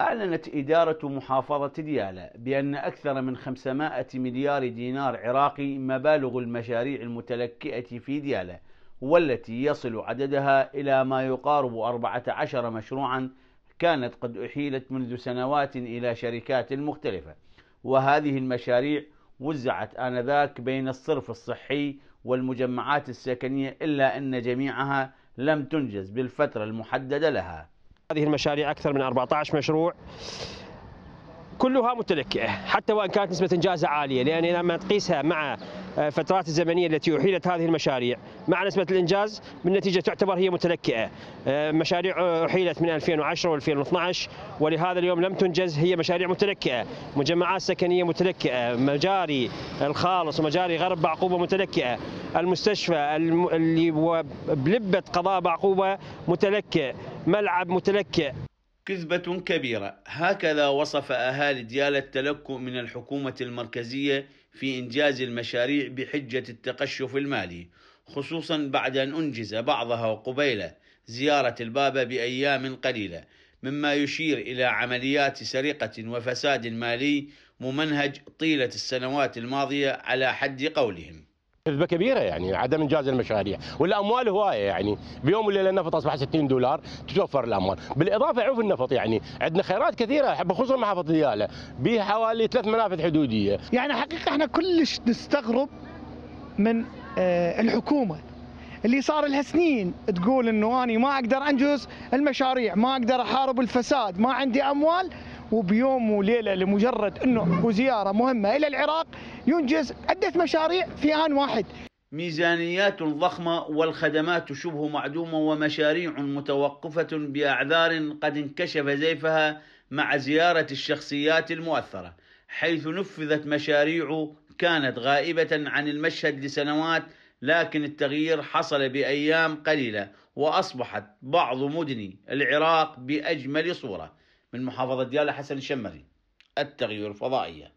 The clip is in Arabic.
أعلنت إدارة محافظة ديالى بأن أكثر من 500 مليار دينار عراقي مبالغ المشاريع المتلكئة في ديالى والتي يصل عددها إلى ما يقارب 14 مشروعا كانت قد أحيلت منذ سنوات إلى شركات مختلفة. وهذه المشاريع وزعت آنذاك بين الصرف الصحي والمجمعات السكنية إلا أن جميعها لم تنجز بالفترة المحددة لها. هذه المشاريع أكثر من 14 مشروع كلها متلكئة حتى وإن كانت نسبة إنجازها عالية لأن لما تقيسها مع الفترات الزمنية التي أحيلت هذه المشاريع مع نسبة الإنجاز بالنتيجة تعتبر هي متلكئة. مشاريع أحيلت من 2010 و2012 ولهذا اليوم لم تنجز هي مشاريع متلكئة. مجمعات سكنية متلكئة مجاري الخالص ومجاري غرب بعقوبة متلكئة. المستشفى اللي بلبة قضاء بعقوبة متلكئ. ملعب متلكئ كذبة كبيرة. هكذا وصف أهالي ديالى التلكؤ من الحكومة المركزية في إنجاز المشاريع بحجة التقشف المالي خصوصا بعد أن أنجز بعضها قبيل زيارة البابا بأيام قليلة مما يشير إلى عمليات سرقة وفساد مالي ممنهج طيلة السنوات الماضية على حد قولهم. كذبة كبيرة يعني عدم إنجاز المشاريع. والأموال هواية يعني. بيوم وليلة النفط أصبح 60 دولار تتوفر الأموال. بالإضافة عوف النفط يعني. عندنا خيرات كثيرة بخصوص محافظة دياله بها حوالي ثلاث منافذ حدودية. يعني حقيقة إحنا كلش نستغرب من آه، الحكومة. اللي صار لها سنين تقول إنه اني ما أقدر أنجز المشاريع ما أقدر أحارب الفساد ما عندي أموال وبيوم وليلة لمجرد إنه زياره مهمة إلى العراق ينجز عده مشاريع في آن واحد. ميزانيات ضخمة والخدمات شبه معدومة ومشاريع متوقفة بأعذار قد انكشف زيفها مع زيارة الشخصيات المؤثرة حيث نفذت مشاريع كانت غائبة عن المشهد لسنوات لكن التغيير حصل بأيام قليلة وأصبحت بعض مدن العراق بأجمل صورة من محافظة ديالى حسن الشمري التغيير الفضائية.